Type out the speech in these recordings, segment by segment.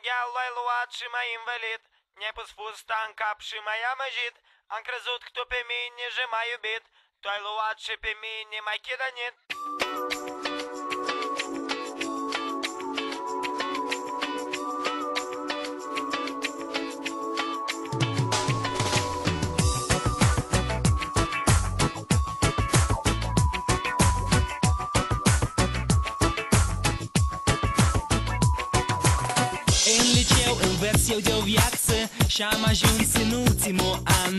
maghial l-ai luat și mai invalid Ne-ai pus fusta în cap și mai amăjit Am crezut că tu pe mine și m-ai iubit Tu ai luat și pe mine mai chidanit eu de o viață Și am ajuns în ultimul an.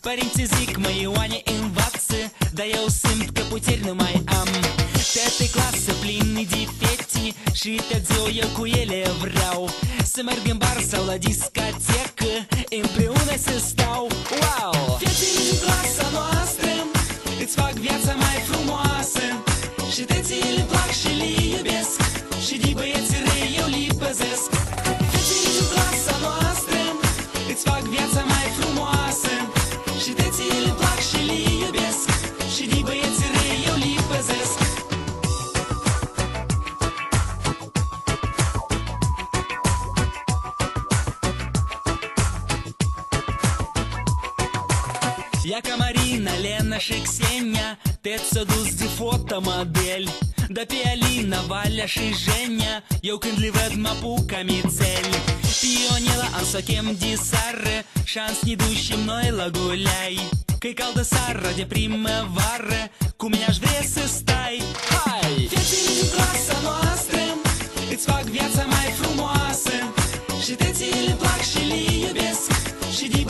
Părinții zic, mă Ioane, învață Dar eu simt că puteri nu mai am. Toată clasă plină de fete Și tot ziua eu cu ele vreau. Să merg în bar sau la discotecă Împreună să stau. Wow! Fetele din clasa noastră Îți fac viața mai frumoasă. Și tățile îmi plac și le iubesc. Și de băieți răi eu le păzesc Fetele din clasa noastră Îți fac viața mai frumoasă Și tățile îmi plac și le iubesc Și de băieți răi eu le păzesc Я Марина, Лена și Xenia Te s-a dus de fotomodel Da pe Alina, Valea și Jenia Eu când le văd mă apuc amițel Pionela am să chem de sară Șans ne ducem noi la gulai Că-i caldă sară de primăvară Cu mine aș vrea să stai Hai! Fetele din clasa noastră Îți fac viața mai frumoasă Și tățile îmi plac și le iubesc Și de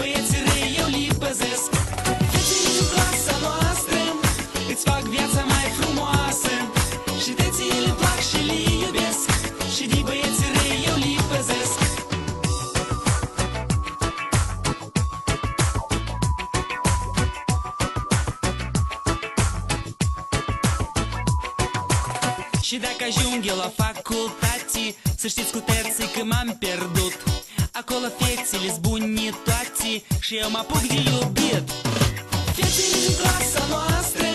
Și dacă ajung eu la facultate Să știți cu terții că m-am pierdut. Acolo fețele zbuni toate Și eu mă apuc de iubit. Fețele din clasa noastră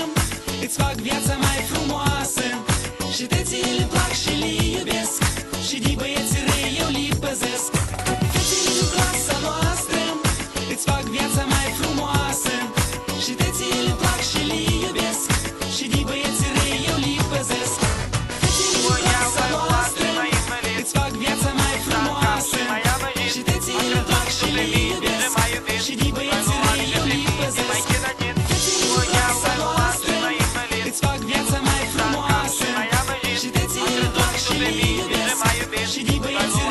She deep in